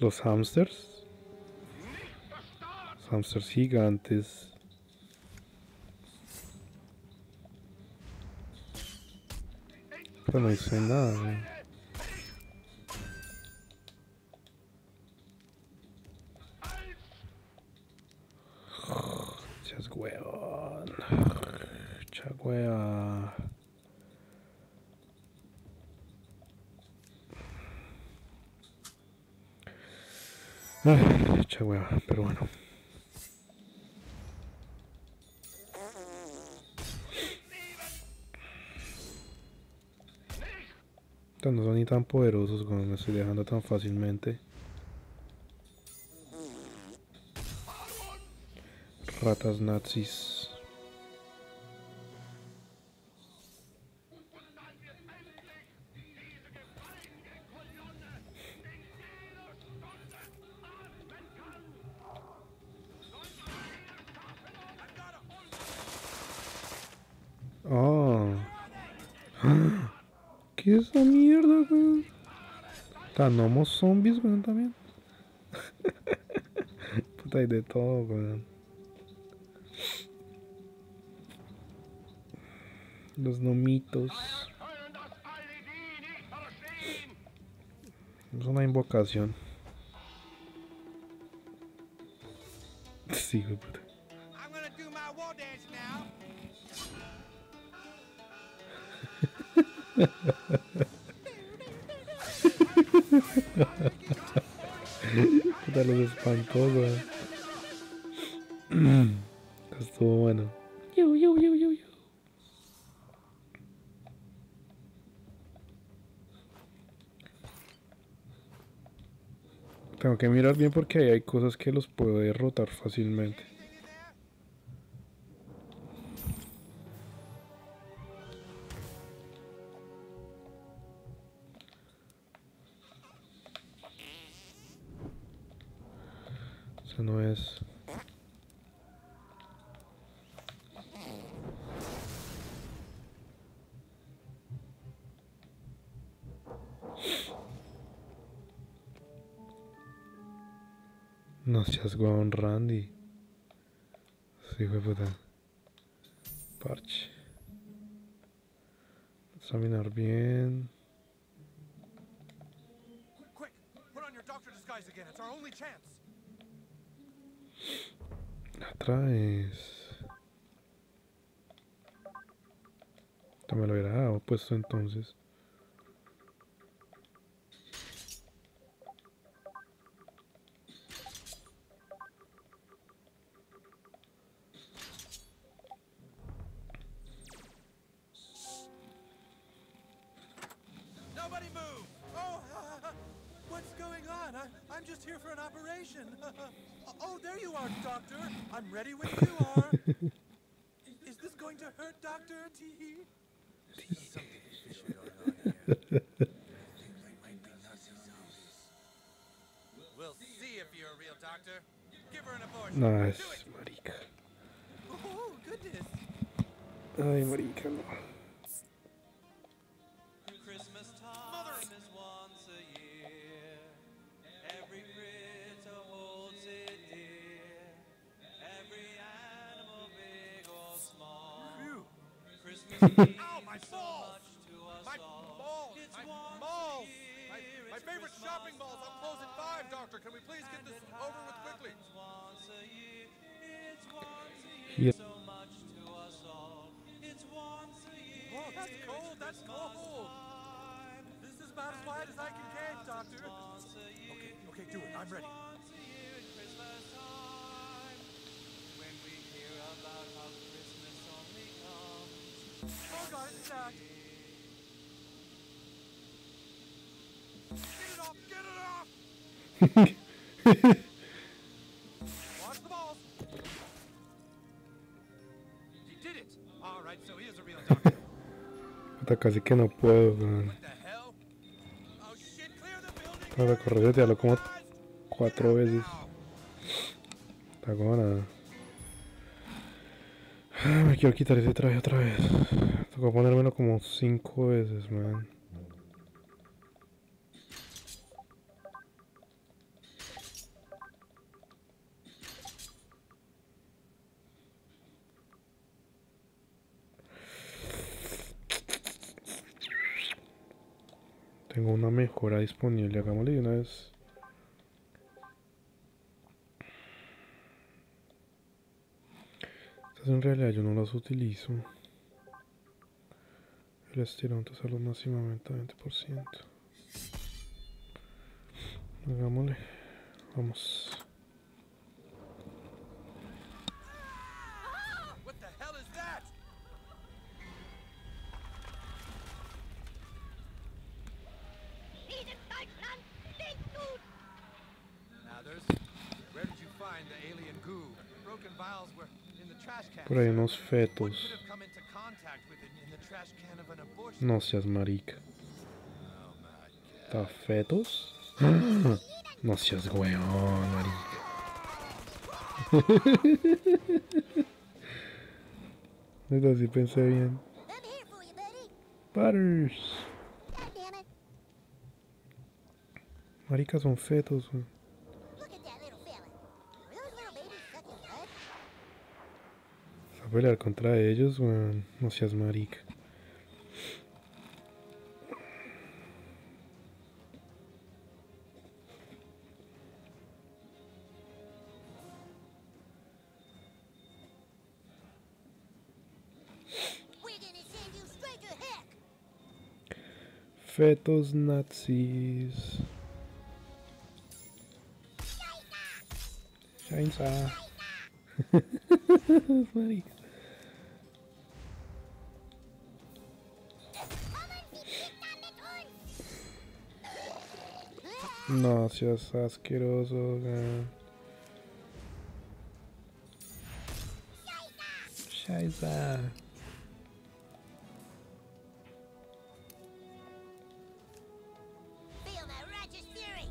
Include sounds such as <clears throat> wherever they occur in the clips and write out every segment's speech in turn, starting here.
Los hamsters. Los hamsters gigantes. Pero no hice nada, güey. Chas. Ay, chagüea, pero bueno. No son ni tan poderosos como me estoy dejando tan fácilmente. Ratas nazis. <gasps> ¿Qué es esa mierda, weón? Tanomos zombies, weón, también. <laughs> Puta, hay de todo, weón. Los nomitos. Es una invocación. <laughs> Sí, güey, puta. <laughs> Puta, los espantó, weón. <clears throat> Estuvo bueno. Yu, yu, yu, yu, yu. Tengo que mirar bien porque ahí hay cosas que los puedo derrotar fácilmente. Eso no es. No seas guau, Randy. Sí, de puta. Parche. Examinar bien. Quick, put on your doctor disguise again. It's our only chance. Atrás. Te me lo hubiera dado puesto entonces. I'm just here for an operation. <laughs> Oh, oh, there you are, doctor. I'm ready when you are. <laughs> Is this going to hurt, Doctor T? We'll see if you're a real doctor. Give her an abortion. Nice, Do it. marica. Oh, goodness. Ay, marica, no. Year. Whoa, that's cold, It's that's cold. This is about as wide as I can cave, Doctor. Once a year. Okay, okay, do it. I'm ready. Oh, God, casi que no puedo, building. Para corretearlo como Guys, cuatro veces. Está como. Me quiero quitar ese traje otra vez. Tocó ponérmelo como 5 veces, man. Tengo una mejora disponible, hagámosle de una vez. En realidad yo no las utilizo. El estirón te sale máximamente a 20%. Hagámosle. Vamos. Where did the alien goo? Broken Por ahí unos fetos. No seas marica. ¿Está fetos? <gasps> No seas weón, marica. <laughs> Neta, sí pensé bien. Butters. God damn it. Marica, son fetos, weón. Pelear contra ellos, weón. No seas marica. Fetos nazis. <laughs> No seas asqueroso, weón. Shaisa. Feel my righteous fury!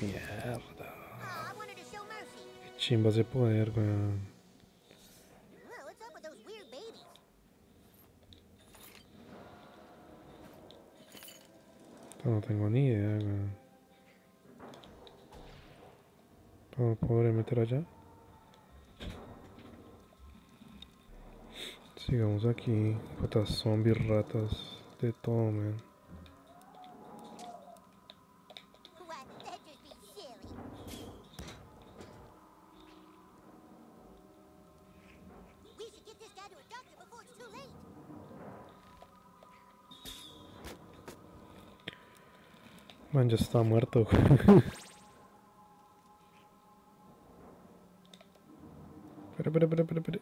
Mierda. Oh, I wanted to show mercy. Chimbas de poder, weón. No tengo ni idea, weón. ¿Cómo podré meter allá? Sigamos aquí. Patas zombies, ratas, de todo, man. Man, ya está muerto. Espera, espera, espera, espera, espera.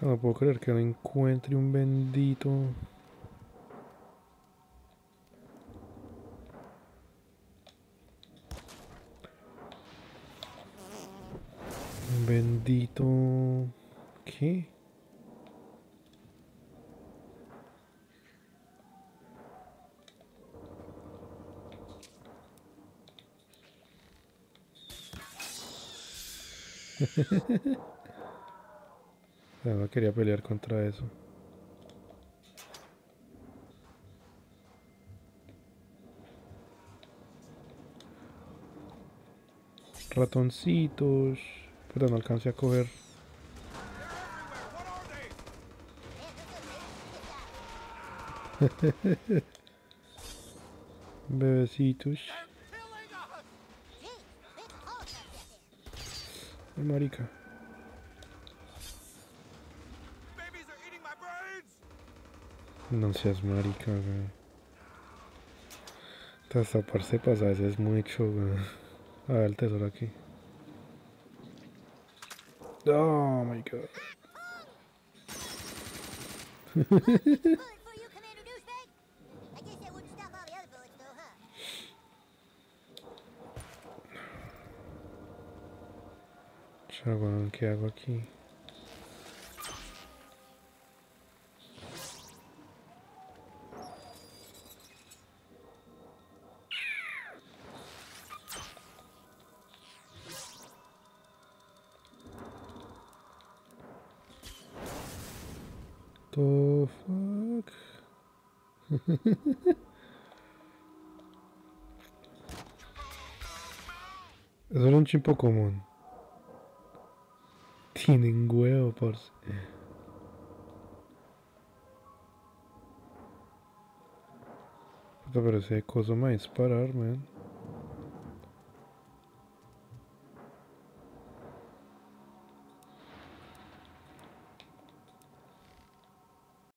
No puedo creer que no encuentre un bendito. Un bendito. ¿Qué? <laughs> no quería pelear contra eso. Ratoncitos. Pero no alcancé a coger. <laughs> They're Ay, marica. No seas marica, güey. Taparse pasa, a veces es mucho, güey. A ver el tesoro aquí. Oh my god. <laughs> Chabón, ¿qué hago aquí? The fuck? Eso era un chimpo común. Misschien huevo é por... Puta, parece é a coisa mais separar, mano.